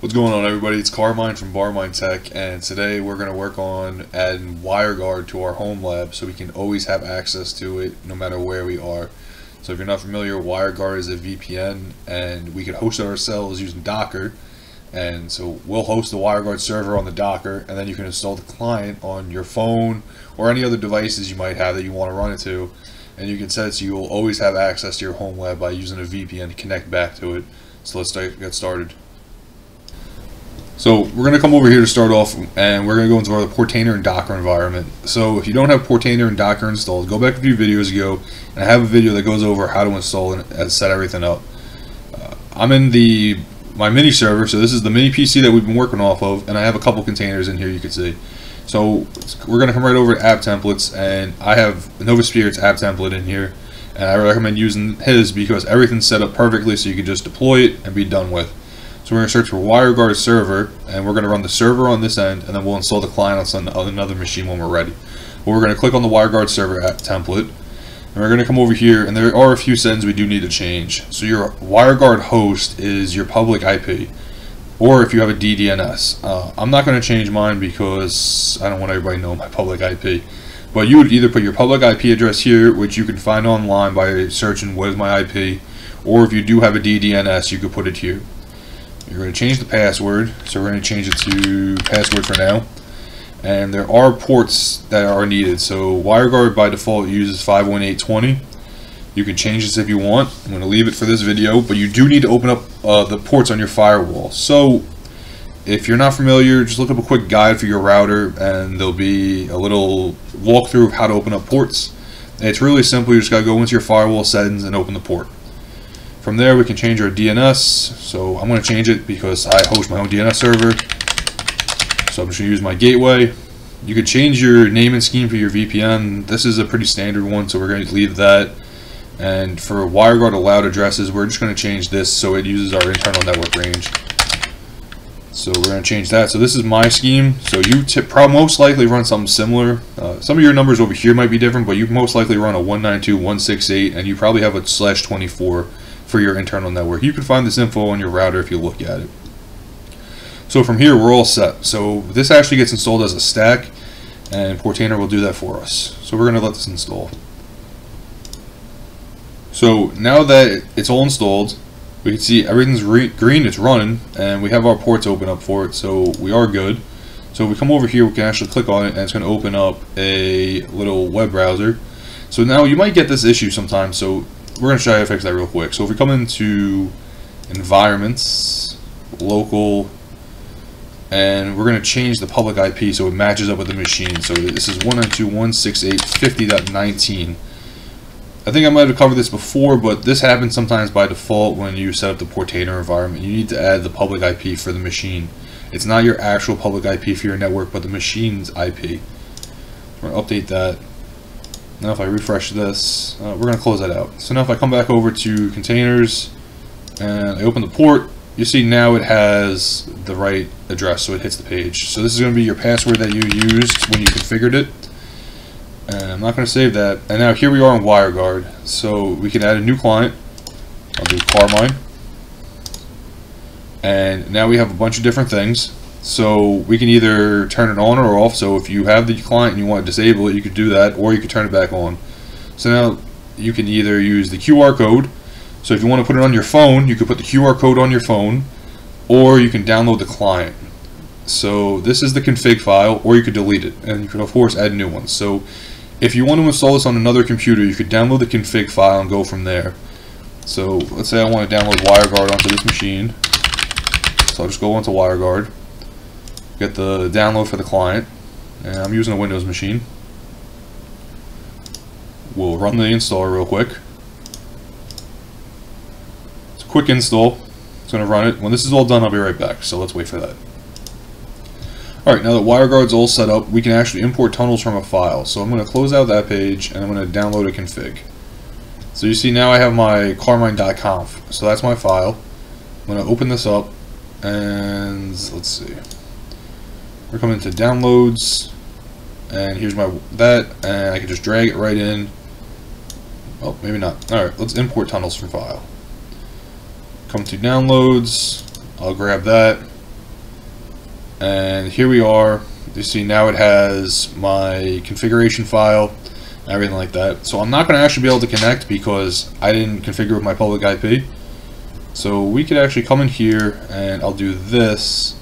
What's going on everybody? It's Carmine from Barmine Tech and today we're going to work on adding WireGuard to our home lab so we can always have access to it no matter where we are. So if you're not familiar, WireGuard is a VPN and we can host it ourselves using Docker. And so we'll host the WireGuard server on the Docker and then you can install the client on your phone or any other devices you might have that you want to run it to. And you can set it so you will always have access to your home lab by using a VPN to connect back to it. So let's get started. So we're going to come over here to start off and we're going to go into our Portainer and Docker environment. So if you don't have Portainer and Docker installed, go back a few videos ago and I have a video that goes over how to install and set everything up. Uh, I'm in the my mini server, so this is the mini PC that we've been working off of and I have a couple containers in here you can see. So we're going to come right over to app templates and I have Novaspirit's app template in here and I recommend using his because everything's set up perfectly so you can just deploy it and be done with. So we're going to search for WireGuard server, and we're going to run the server on this end, and then we'll install the client on, another machine when we're ready. But we're going to click on the WireGuard server template, and we're going to come over here, and there are a few settings we do need to change. So your WireGuard host is your public IP, or if you have a DDNS. Uh, I'm not going to change mine because I don't want everybody to know my public IP. But you would either put your public IP address here, which you can find online by searching what is my IP, or if you do have a DDNS, you could put it here. You're going to change the password, so we're going to change it to password for now. And there are ports that are needed. So WireGuard by default uses 51820. You can change this if you want. I'm going to leave it for this video, but you do need to open up uh, the ports on your firewall. So if you're not familiar, just look up a quick guide for your router and there'll be a little walkthrough of how to open up ports. it's really simple. You just got to go into your firewall settings and open the port. From there, we can change our DNS. So I'm going to change it because I host my own DNS server. So I'm just going to use my gateway. You could change your naming scheme for your VPN. This is a pretty standard one, so we're going to leave that. And for WireGuard allowed addresses, we're just going to change this so it uses our internal network range. So we're going to change that. So this is my scheme. So you probably most likely run something similar. Uh, some of your numbers over here might be different, but you most likely run a 192.168, and you probably have a slash 24 for your internal network. You can find this info on your router if you look at it. So from here, we're all set. So this actually gets installed as a stack, and Portainer will do that for us. So we're going to let this install. So now that it's all installed, we can see everything's green, it's running, and we have our ports open up for it, so we are good. So if we come over here, we can actually click on it, and it's going to open up a little web browser. So now you might get this issue sometimes, so we're going to how to fix that real quick. So if we come into environments, local, and we're going to change the public IP so it matches up with the machine. So this is 192.168.50.19. I think I might have covered this before, but this happens sometimes by default when you set up the Portainer environment. You need to add the public IP for the machine. It's not your actual public IP for your network, but the machine's IP. We're going to update that. Now if I refresh this, uh, we're going to close that out. So now if I come back over to containers and I open the port, you see now it has the right address, so it hits the page. So this is going to be your password that you used when you configured it. And I'm not going to save that. And now here we are on WireGuard. So we can add a new client. I'll do Carmine. And now we have a bunch of different things. So we can either turn it on or off. So if you have the client and you want to disable it, you could do that, or you could turn it back on. So now you can either use the QR code. So if you want to put it on your phone, you could put the QR code on your phone, or you can download the client. So this is the config file, or you could delete it, and you could of course add new ones. So if you want to install this on another computer, you could download the config file and go from there. So let's say I want to download WireGuard onto this machine. So I'll just go onto WireGuard get the download for the client. And I'm using a Windows machine. We'll run the installer real quick. It's a quick install. It's going to run it. When this is all done I'll be right back. So let's wait for that. Alright now that WireGuard's all set up we can actually import tunnels from a file. So I'm going to close out that page and I'm going to download a config. So you see now I have my carmine.conf so that's my file. I'm going to open this up and let's see we're coming to downloads, and here's my that, and I can just drag it right in. Well, maybe not. All right, let's import tunnels from file. Come to downloads. I'll grab that. and here we are. You see now it has my configuration file, everything like that. So I'm not going to actually be able to connect because I didn't configure with my public IP. So we could actually come in here and I'll do this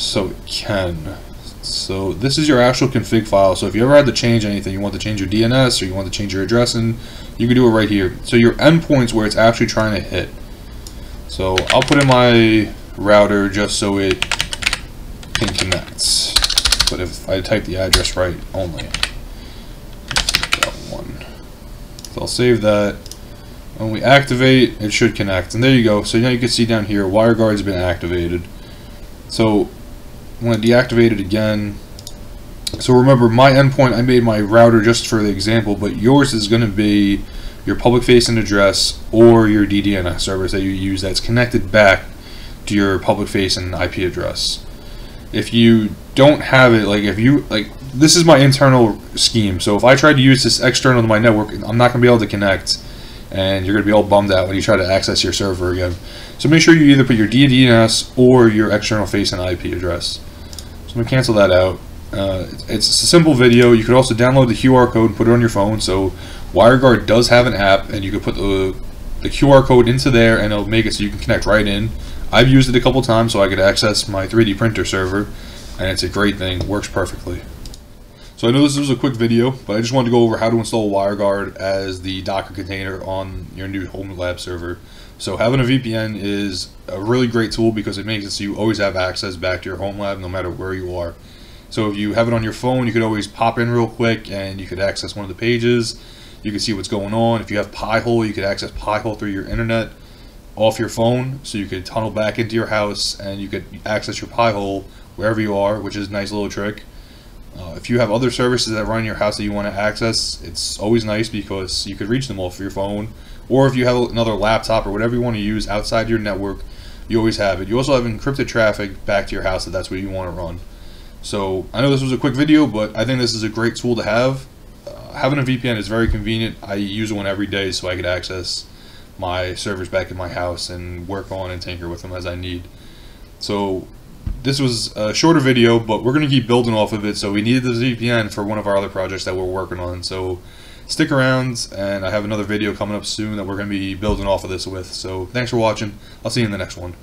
so it can. So this is your actual config file. So if you ever had to change anything, you want to change your DNS or you want to change your address, and you can do it right here. So your endpoints where it's actually trying to hit. So I'll put in my router just so it can connect. But if I type the address right only. One. So I'll save that. When we activate, it should connect. And there you go. So now you can see down here, WireGuard's been activated. So I'm going to deactivate it again. So remember, my endpoint, I made my router just for the example, but yours is going to be your public facing address or your DDNS service that you use that's connected back to your public facing IP address. If you don't have it, like if you, like, this is my internal scheme. So if I try to use this external to my network, I'm not going to be able to connect and you're going to be all bummed out when you try to access your server again. So make sure you either put your DNS or your external facing IP address. So I'm going to cancel that out. Uh, it's a simple video. You could also download the QR code and put it on your phone. So WireGuard does have an app, and you can put the, the QR code into there, and it'll make it so you can connect right in. I've used it a couple times so I could access my 3D printer server, and it's a great thing. Works perfectly. So I know this was a quick video, but I just wanted to go over how to install WireGuard as the Docker container on your new home lab server. So having a VPN is a really great tool because it makes it so you always have access back to your home lab no matter where you are. So if you have it on your phone, you could always pop in real quick and you could access one of the pages. You can see what's going on. If you have Pi-hole, you could access Pi-hole through your internet off your phone. So you could tunnel back into your house and you could access your Pi-hole wherever you are, which is a nice little trick. Uh, if you have other services that run in your house that you want to access, it's always nice because you could reach them off your phone. Or if you have another laptop or whatever you want to use outside your network, you always have it. You also have encrypted traffic back to your house if that's what you want to run. So I know this was a quick video, but I think this is a great tool to have. Uh, having a VPN is very convenient. I use one every day so I could access my servers back in my house and work on and tinker with them as I need. So this was a shorter video, but we're going to keep building off of it. So we needed the VPN for one of our other projects that we're working on. So stick around, and I have another video coming up soon that we're going to be building off of this with. So thanks for watching. I'll see you in the next one.